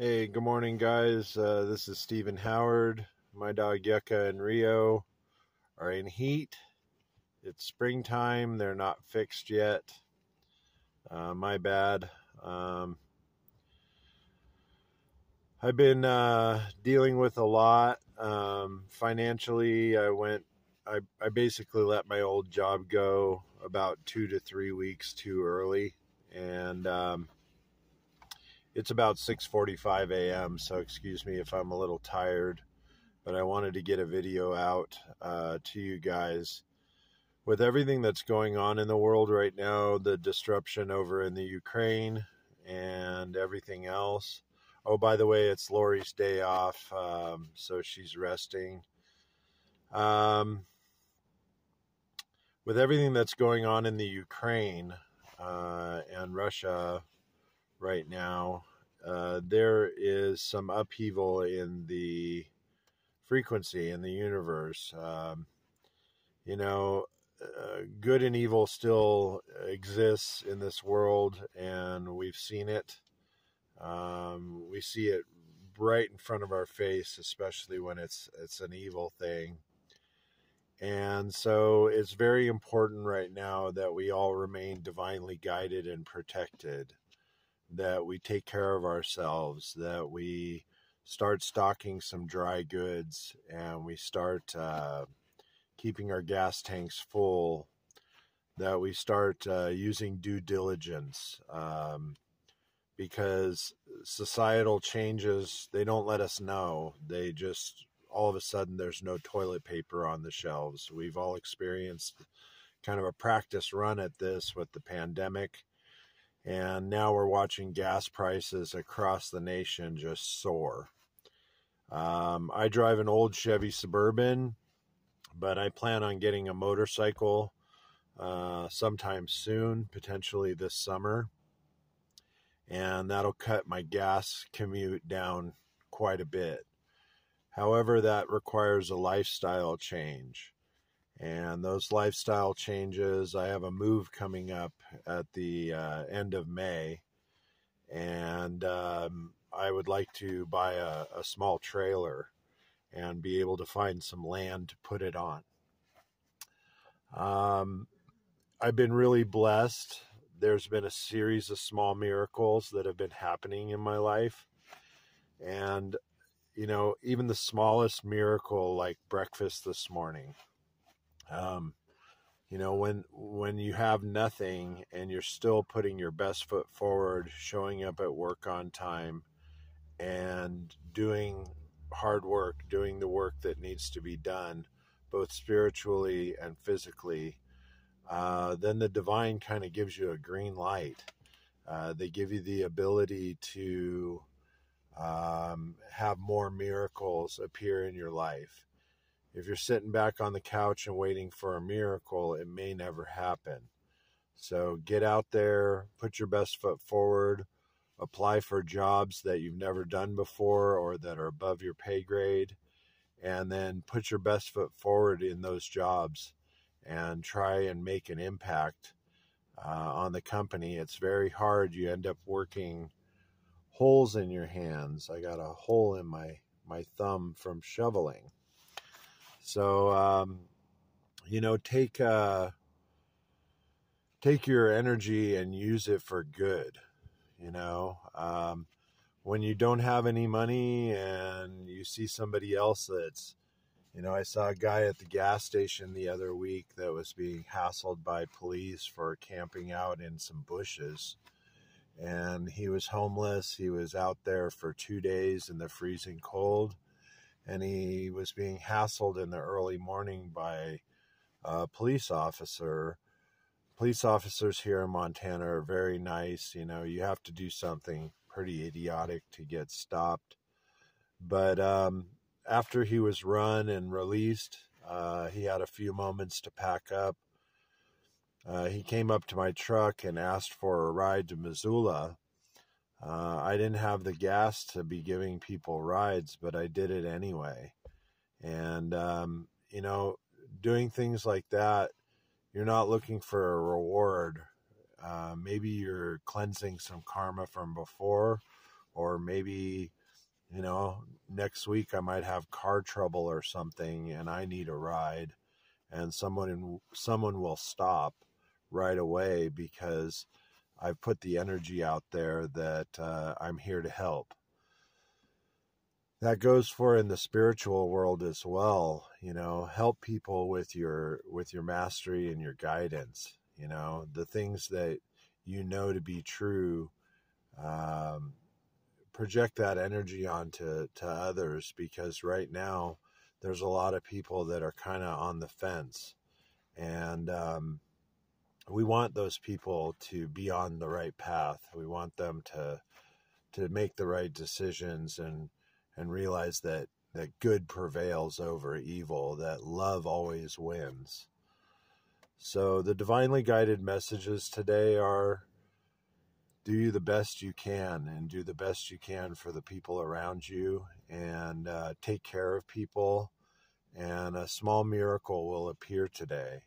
Hey, good morning, guys. Uh, this is Stephen Howard. My dog Yucca and Rio are in heat. It's springtime. They're not fixed yet. Uh, my bad. Um, I've been uh, dealing with a lot. Um, financially, I went, I, I basically let my old job go about two to three weeks too early. And, um, it's about 6:45 a.m. So excuse me if I'm a little tired, but I wanted to get a video out uh, to you guys. With everything that's going on in the world right now, the disruption over in the Ukraine and everything else. Oh, by the way, it's Lori's day off, um, so she's resting. Um, with everything that's going on in the Ukraine uh, and Russia right now, uh, there is some upheaval in the frequency in the universe. Um, you know, uh, good and evil still exists in this world, and we've seen it. Um, we see it right in front of our face, especially when it's it's an evil thing. And so it's very important right now that we all remain divinely guided and protected that we take care of ourselves, that we start stocking some dry goods, and we start uh, keeping our gas tanks full, that we start uh, using due diligence. Um, because societal changes, they don't let us know. They just, all of a sudden, there's no toilet paper on the shelves. We've all experienced kind of a practice run at this with the pandemic and now we're watching gas prices across the nation just soar. Um, I drive an old Chevy Suburban, but I plan on getting a motorcycle uh, sometime soon, potentially this summer. And that'll cut my gas commute down quite a bit. However, that requires a lifestyle change and those lifestyle changes. I have a move coming up at the uh, end of May, and um, I would like to buy a, a, small trailer and be able to find some land to put it on. Um, I've been really blessed. There's been a series of small miracles that have been happening in my life. And, you know, even the smallest miracle, like breakfast this morning, um, you know, when when you have nothing and you're still putting your best foot forward, showing up at work on time, and doing hard work, doing the work that needs to be done, both spiritually and physically, uh, then the divine kind of gives you a green light. Uh, they give you the ability to um, have more miracles appear in your life if you're sitting back on the couch and waiting for a miracle, it may never happen. So get out there, put your best foot forward, apply for jobs that you've never done before or that are above your pay grade, and then put your best foot forward in those jobs and try and make an impact uh, on the company. It's very hard. You end up working holes in your hands. I got a hole in my my thumb from shoveling. So, um, you know, take uh, take your energy and use it for good. You know, um, when you don't have any money and you see somebody else that's, you know, I saw a guy at the gas station the other week that was being hassled by police for camping out in some bushes. And he was homeless. He was out there for two days in the freezing cold and he was being hassled in the early morning by a police officer. Police officers here in Montana are very nice. You know, you have to do something pretty idiotic to get stopped. But um, after he was run and released, uh, he had a few moments to pack up. Uh, he came up to my truck and asked for a ride to Missoula uh, I didn't have the gas to be giving people rides, but I did it anyway. And, um, you know, doing things like that, you're not looking for a reward. Uh, maybe you're cleansing some karma from before, or maybe you know next week I might have car trouble or something and I need a ride and someone someone will stop right away because I've put the energy out there that uh, I'm here to help. That goes for in the spiritual world as well. You know, help people with your with your mastery and your guidance. You know, the things that you know to be true. Um, project that energy onto to others because right now there's a lot of people that are kind of on the fence and um, we want those people to be on the right path. We want them to to make the right decisions and and realize that that good prevails over evil, that love always wins. So the divinely guided messages today are do the best you can and do the best you can for the people around you and uh, take care of people and a small miracle will appear today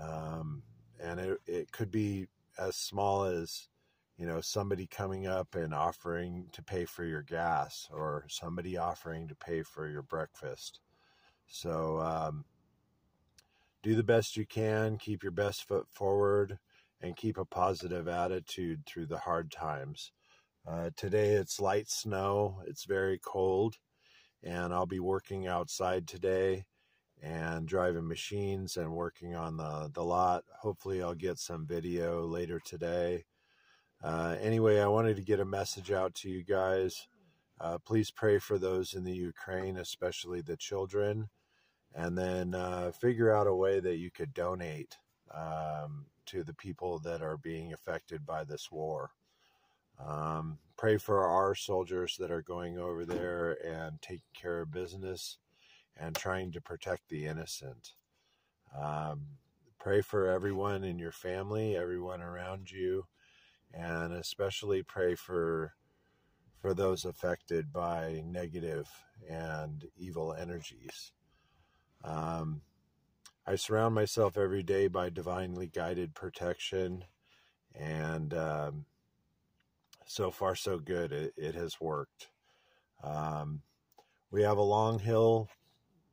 um, and it, it could be as small as you know somebody coming up and offering to pay for your gas or somebody offering to pay for your breakfast. So um, do the best you can keep your best foot forward and keep a positive attitude through the hard times. Uh, today it's light snow it's very cold and i'll be working outside today and driving machines and working on the, the lot. Hopefully, I'll get some video later today. Uh, anyway, I wanted to get a message out to you guys. Uh, please pray for those in the Ukraine, especially the children, and then uh, figure out a way that you could donate um, to the people that are being affected by this war. Um, pray for our soldiers that are going over there and taking care of business and trying to protect the innocent. Um, pray for everyone in your family, everyone around you, and especially pray for for those affected by negative and evil energies. Um, I surround myself every day by divinely guided protection, and um, so far, so good. It, it has worked. Um, we have a long hill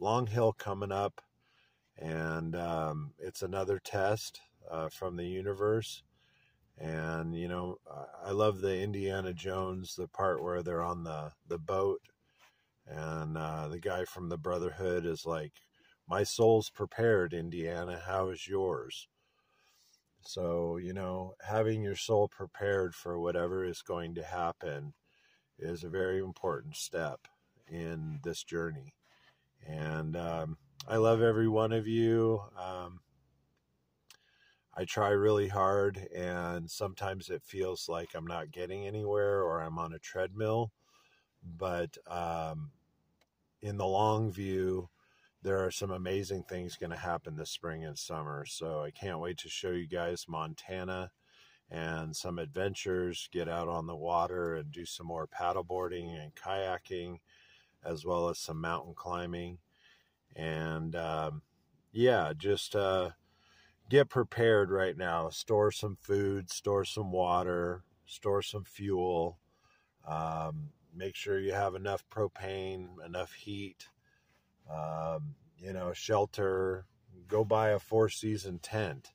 long hill coming up, and um, it's another test uh, from the universe. And you know, I love the Indiana Jones, the part where they're on the the boat, and uh, the guy from the Brotherhood is like, "My soul's prepared, Indiana. How is yours?" So, you know, having your soul prepared for whatever is going to happen is a very important step in this journey. And um, I love every one of you. Um, I try really hard, and sometimes it feels like I'm not getting anywhere or I'm on a treadmill. But um, in the long view, there are some amazing things going to happen this spring and summer. So I can't wait to show you guys Montana and some adventures, get out on the water and do some more paddleboarding and kayaking as well as some mountain climbing. And um, yeah, just uh, get prepared right now. Store some food, store some water, store some fuel. Um, make sure you have enough propane, enough heat, um, you know, shelter. Go buy a four season tent.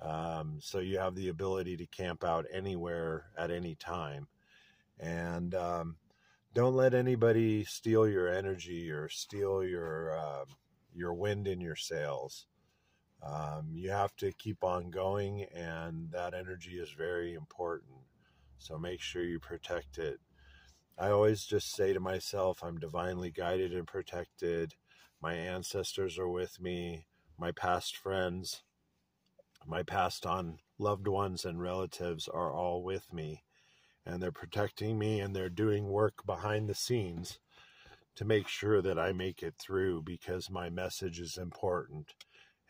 Um, so you have the ability to camp out anywhere at any time. And um, don't let anybody steal your energy or steal your uh, your wind in your sails. Um, you have to keep on going, and that energy is very important. So make sure you protect it. I always just say to myself, I'm divinely guided and protected. My ancestors are with me. My past friends, my past on loved ones and relatives are all with me and they're protecting me and they're doing work behind the scenes to make sure that I make it through because my message is important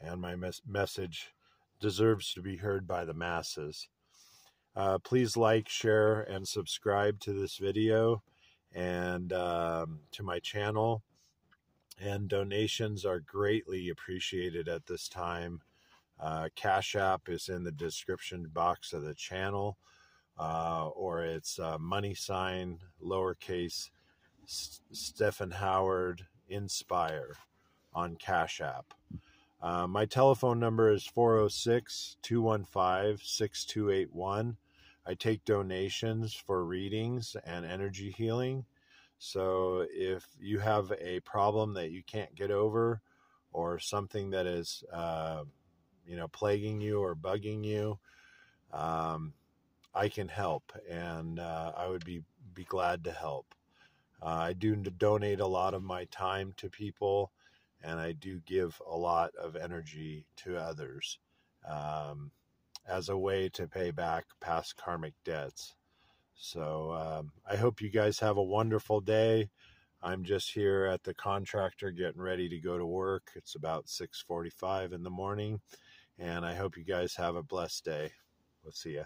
and my mes- message deserves to be heard by the masses. Uh, please like, share, and subscribe to this video and um, to my channel. And donations are greatly appreciated at this time. Uh, Cash App is in the description box of the channel uh, or it's uh, money sign lowercase Stephen Howard Inspire on Cash App. Uh, my telephone number is 406 215 6281. I take donations for readings and energy healing. So if you have a problem that you can't get over or something that is, uh, you know, plaguing you or bugging you, um, I can help, and uh, I would be be glad to help. Uh, I do donate a lot of my time to people, and I do give a lot of energy to others um, as a way to pay back past karmic debts. So um, I hope you guys have a wonderful day. I'm just here at the contractor getting ready to go to work. It's about 6:45 in the morning, and I hope you guys have a blessed day. We'll see you.